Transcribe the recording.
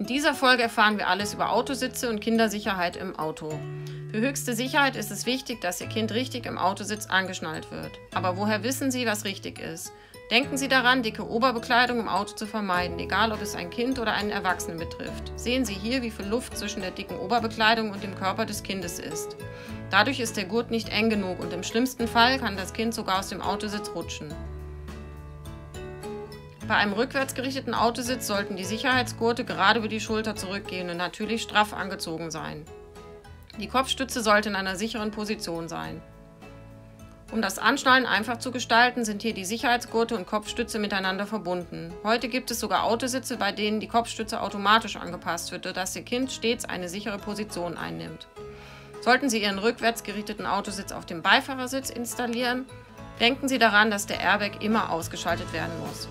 In dieser Folge erfahren wir alles über Autositze und Kindersicherheit im Auto. Für höchste Sicherheit ist es wichtig, dass Ihr Kind richtig im Autositz angeschnallt wird. Aber woher wissen Sie, was richtig ist? Denken Sie daran, dicke Oberbekleidung im Auto zu vermeiden, egal ob es ein Kind oder einen Erwachsenen betrifft. Sehen Sie hier, wie viel Luft zwischen der dicken Oberbekleidung und dem Körper des Kindes ist. Dadurch ist der Gurt nicht eng genug und im schlimmsten Fall kann das Kind sogar aus dem Autositz rutschen. Bei einem rückwärts gerichteten Autositz sollten die Sicherheitsgurte gerade über die Schulter zurückgehen und natürlich straff angezogen sein. Die Kopfstütze sollte in einer sicheren Position sein. Um das Anschnallen einfach zu gestalten, sind hier die Sicherheitsgurte und Kopfstütze miteinander verbunden. Heute gibt es sogar Autositze, bei denen die Kopfstütze automatisch angepasst wird, sodass Ihr Kind stets eine sichere Position einnimmt. Sollten Sie Ihren rückwärts gerichteten Autositz auf dem Beifahrersitz installieren, denken Sie daran, dass der Airbag immer ausgeschaltet werden muss.